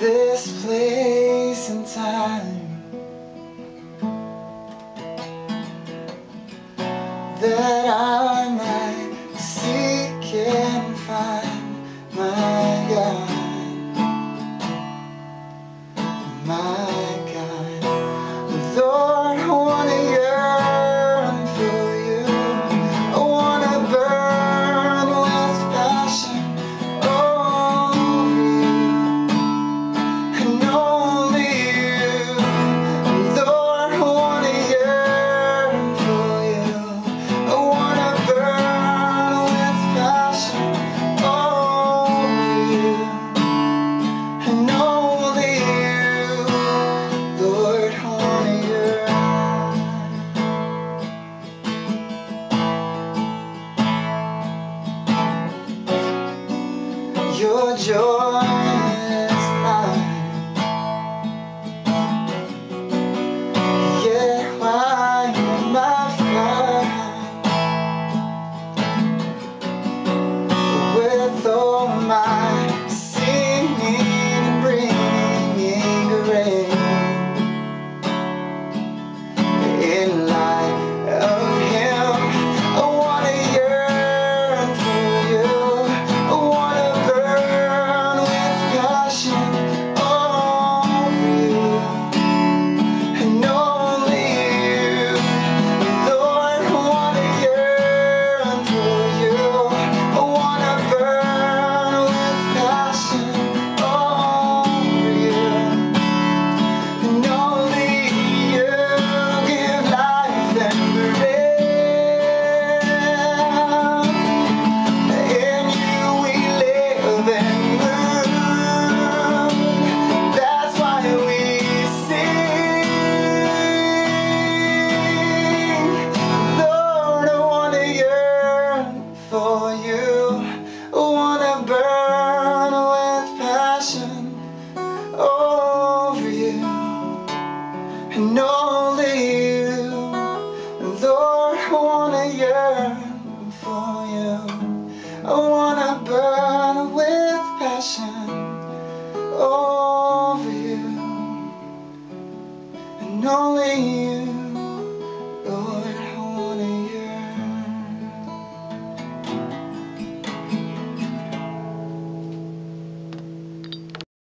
This place and time. That I'm your joy. passing over you and only you.